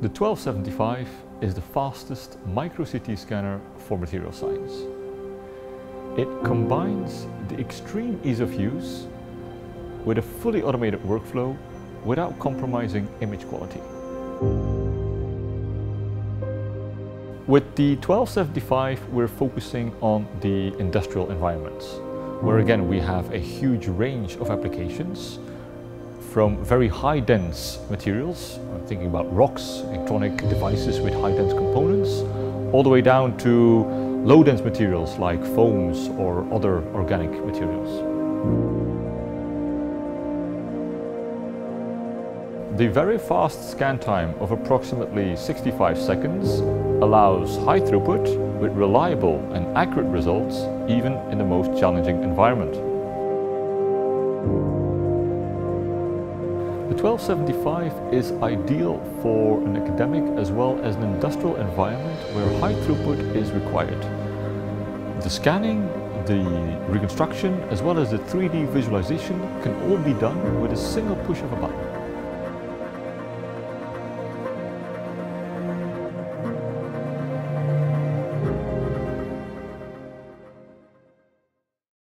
The 1275 is the fastest micro CT scanner for material science. It combines the extreme ease of use with a fully automated workflow without compromising image quality. With the 1275 we're focusing on the industrial environments where again we have a huge range of applications from very high dense materials, I'm thinking about rocks, electronic devices with high dense components, all the way down to low dense materials like foams or other organic materials. The very fast scan time of approximately 65 seconds allows high throughput with reliable and accurate results even in the most challenging environment. The 1275 is ideal for an academic as well as an industrial environment where high throughput is required. The scanning, the reconstruction as well as the 3D visualization can all be done with a single push of a button.